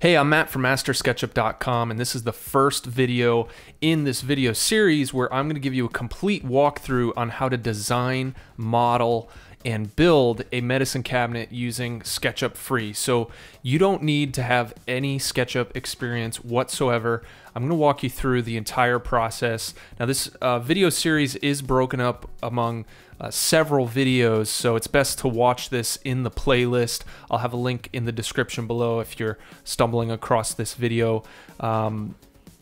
Hey, I'm Matt from MasterSketchup.com, and this is the first video in this video series where I'm going to give you a complete walkthrough on how to design, model, and build a medicine cabinet using SketchUp Free. So you don't need to have any SketchUp experience whatsoever. I'm going to walk you through the entire process. Now, this uh, video series is broken up among uh, several videos, so it's best to watch this in the playlist. I'll have a link in the description below if you're stumbling across this video. Um,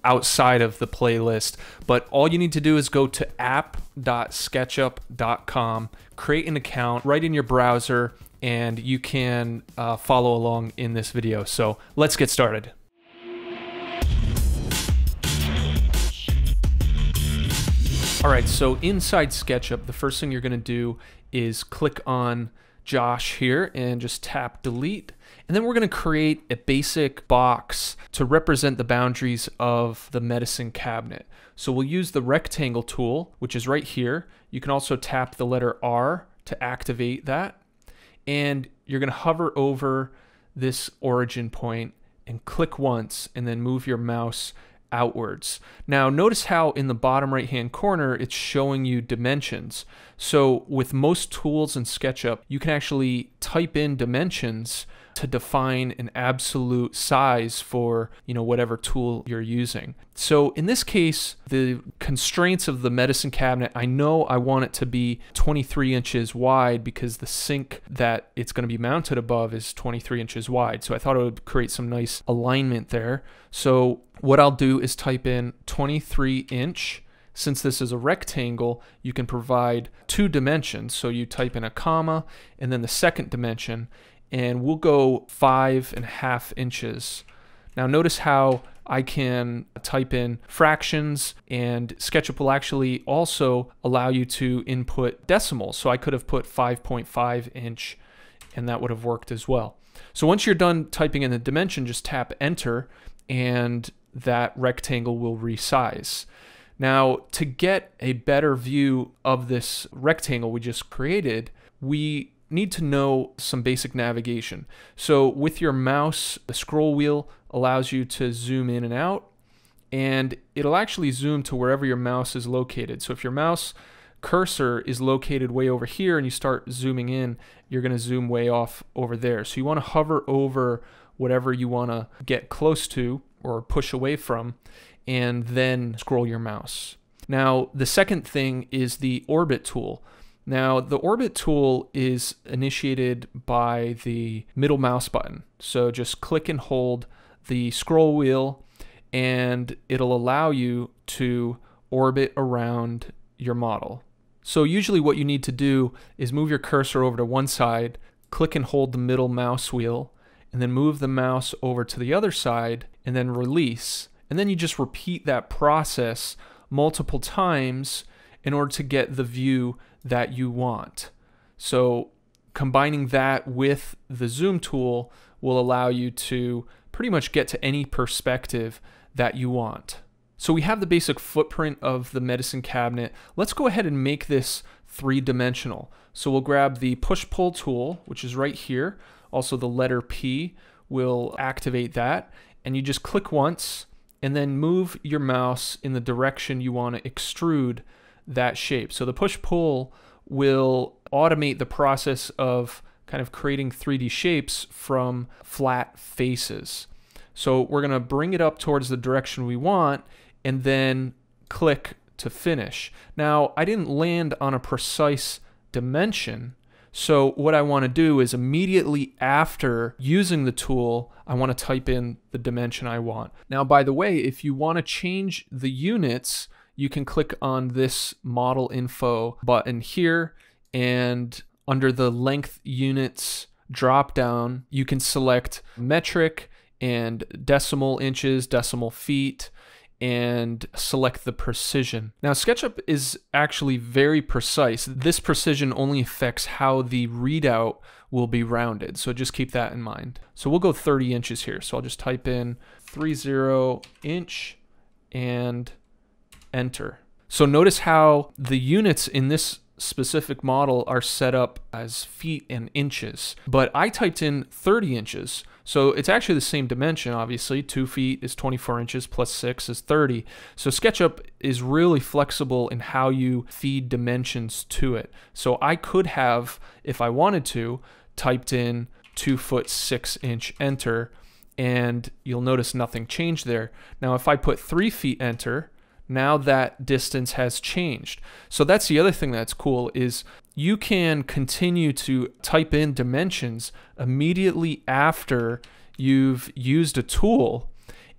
outside of the playlist. But all you need to do is go to app.sketchup.com, create an account right in your browser, and you can uh, follow along in this video. So let's get started. All right, so inside SketchUp, the first thing you're going to do is click on Josh here and just tap delete. And then we're going to create a basic box to represent the boundaries of the medicine cabinet. So we'll use the rectangle tool, which is right here. You can also tap the letter R to activate that. And you're going to hover over this origin point and click once and then move your mouse outwards. Now notice how in the bottom right hand corner it's showing you dimensions. So with most tools in SketchUp you can actually type in dimensions to define an absolute size for, you know, whatever tool you're using. So in this case, the constraints of the medicine cabinet, I know I want it to be 23 inches wide because the sink that it's going to be mounted above is 23 inches wide. So I thought it would create some nice alignment there. So what I'll do is type in 23 inch since this is a rectangle, you can provide two dimensions. So you type in a comma and then the second dimension, and we'll go five and a half inches. Now notice how I can type in fractions and SketchUp will actually also allow you to input decimals. So I could have put 5.5 inch and that would have worked as well. So once you're done typing in the dimension, just tap enter and that rectangle will resize. Now, to get a better view of this rectangle we just created, we need to know some basic navigation. So with your mouse, the scroll wheel allows you to zoom in and out, and it'll actually zoom to wherever your mouse is located. So if your mouse cursor is located way over here and you start zooming in, you're going to zoom way off over there. So you want to hover over whatever you want to get close to or push away from, and then scroll your mouse. Now, the second thing is the orbit tool. Now, the orbit tool is initiated by the middle mouse button. So just click and hold the scroll wheel and it'll allow you to orbit around your model. So usually what you need to do is move your cursor over to one side, click and hold the middle mouse wheel, and then move the mouse over to the other side and then release. And then you just repeat that process multiple times in order to get the view that you want. So combining that with the zoom tool will allow you to pretty much get to any perspective that you want. So we have the basic footprint of the medicine cabinet. Let's go ahead and make this three-dimensional. So we'll grab the push-pull tool, which is right here. Also the letter P will activate that. And you just click once and then move your mouse in the direction you want to extrude that shape. So the push-pull will automate the process of kind of creating 3D shapes from flat faces. So we're going to bring it up towards the direction we want and then click to finish. Now, I didn't land on a precise dimension. So what I want to do is immediately after using the tool, I want to type in the dimension I want. Now, by the way, if you want to change the units, you can click on this model info button here and under the length units drop down, you can select metric and decimal inches, decimal feet, and select the precision. Now SketchUp is actually very precise. This precision only affects how the readout will be rounded. So just keep that in mind. So we'll go 30 inches here. So I'll just type in 30 inch and enter. So notice how the units in this specific model are set up as feet and inches, but I typed in 30 inches. So it's actually the same dimension, obviously. Two feet is 24 inches plus six is 30. So SketchUp is really flexible in how you feed dimensions to it. So I could have, if I wanted to, typed in two foot six inch enter, and you'll notice nothing changed there. Now, if I put three feet enter, now that distance has changed. So that's the other thing that's cool is you can continue to type in dimensions immediately after you've used a tool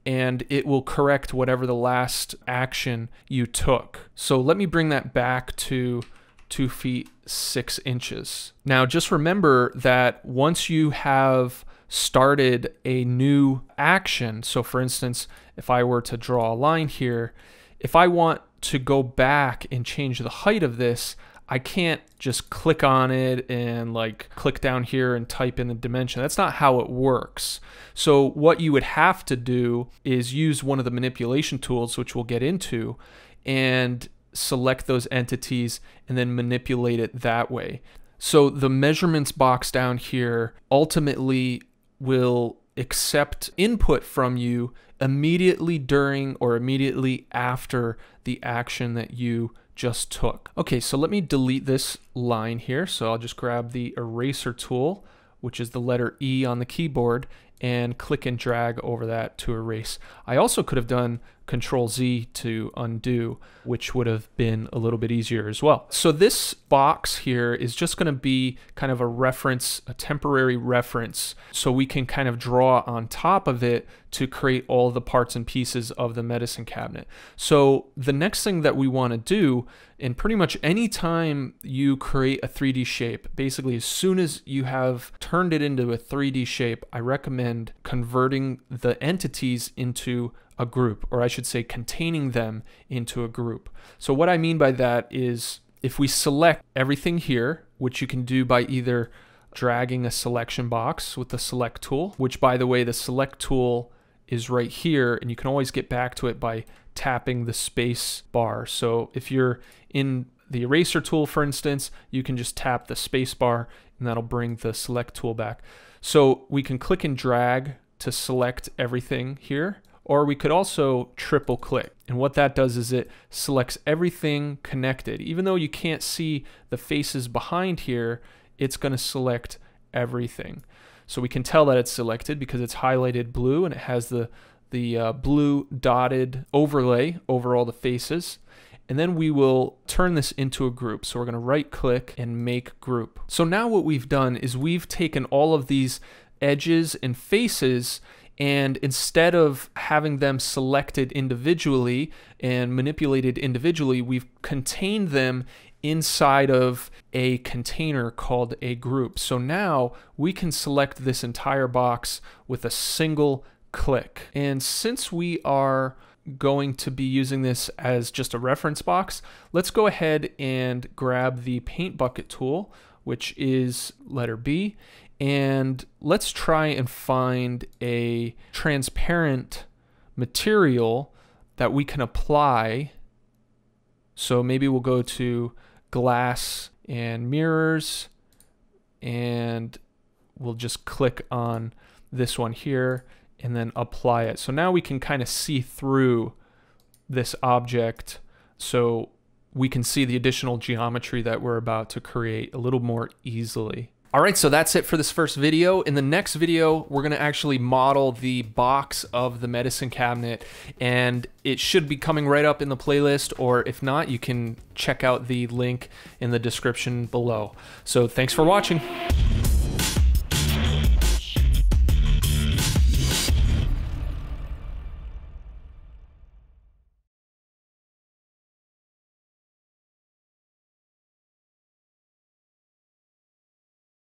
and it will correct whatever the last action you took. So let me bring that back to two feet six inches. Now just remember that once you have started a new action, so for instance, if I were to draw a line here, if I want to go back and change the height of this, I can't just click on it and like click down here and type in the dimension. That's not how it works. So what you would have to do is use one of the manipulation tools, which we'll get into, and select those entities and then manipulate it that way. So the measurements box down here ultimately will accept input from you immediately during or immediately after the action that you just took. Okay, so let me delete this line here. So I'll just grab the eraser tool, which is the letter E on the keyboard, and click and drag over that to erase. I also could have done Control Z to undo, which would have been a little bit easier as well. So this box here is just going to be kind of a reference, a temporary reference, so we can kind of draw on top of it to create all the parts and pieces of the medicine cabinet. So the next thing that we want to do, and pretty much any time you create a 3D shape, basically as soon as you have turned it into a 3D shape, I recommend converting the entities into a group, or I should say containing them into a group. So what I mean by that is if we select everything here, which you can do by either dragging a selection box with the select tool, which by the way, the select tool is right here and you can always get back to it by tapping the space bar. So if you're in the eraser tool, for instance, you can just tap the space bar and that'll bring the select tool back. So we can click and drag to select everything here or we could also triple click. And what that does is it selects everything connected. Even though you can't see the faces behind here, it's going to select everything. So we can tell that it's selected because it's highlighted blue and it has the, the uh, blue dotted overlay over all the faces. And then we will turn this into a group. So we're going to right click and make group. So now what we've done is we've taken all of these edges and faces and instead of having them selected individually and manipulated individually, we've contained them inside of a container called a group. So now we can select this entire box with a single click. And since we are going to be using this as just a reference box, let's go ahead and grab the paint bucket tool, which is letter B, and let's try and find a transparent material that we can apply. So maybe we'll go to glass and mirrors and we'll just click on this one here and then apply it. So now we can kind of see through this object so we can see the additional geometry that we're about to create a little more easily. All right, so that's it for this first video. In the next video, we're gonna actually model the box of the medicine cabinet and it should be coming right up in the playlist or if not, you can check out the link in the description below. So thanks for watching.